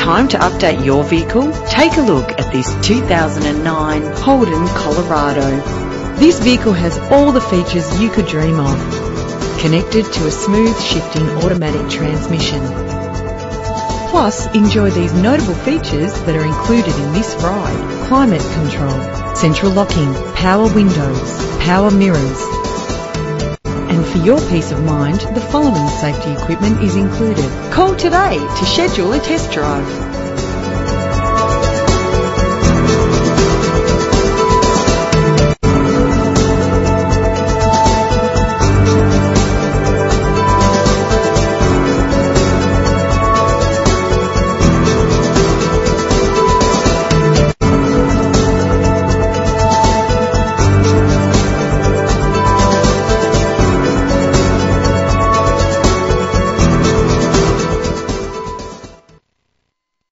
Time to update your vehicle? Take a look at this 2009 Holden Colorado. This vehicle has all the features you could dream of. Connected to a smooth shifting automatic transmission. Plus, enjoy these notable features that are included in this ride. Climate control, central locking, power windows, power mirrors. And for your peace of mind, the following safety equipment is included. Call today to schedule a test drive.